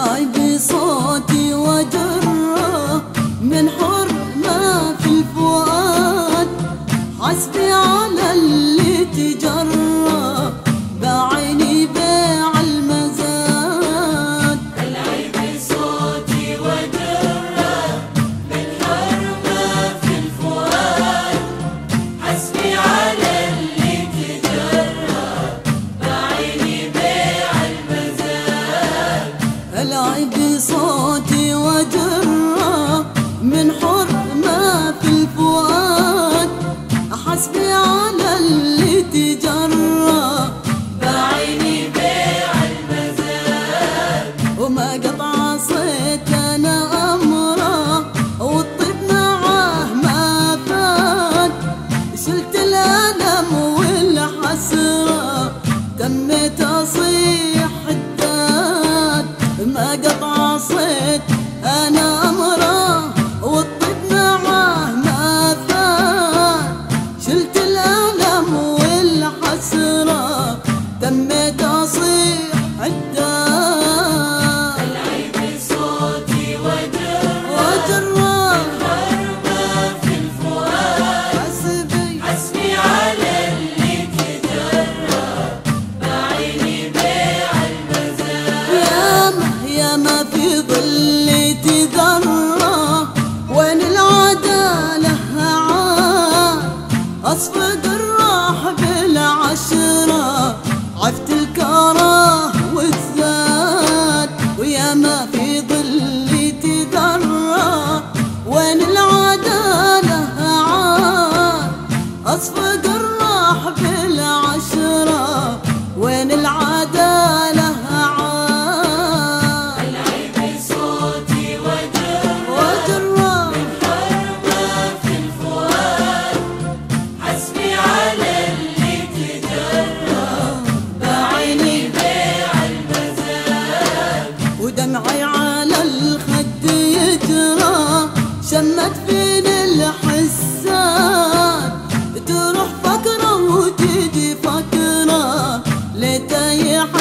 ay صوتي وجرة من حرمة في الفؤاد. حسبي على اللي تجرى. بعيني بيع المزاد. وما قبل ناصير عداد. قدر راح بالعشرة وين العدالة؟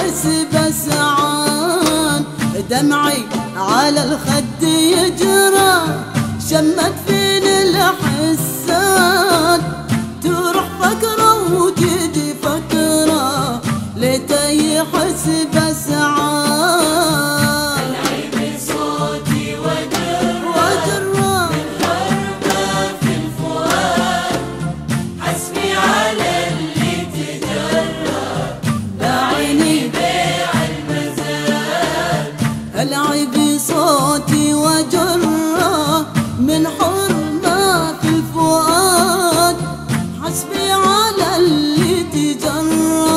بس ساعات دمعي على الخد يجرى شمت فين الحسان تروح فكره وتجي فكره ليت يحسب على اللي تجرب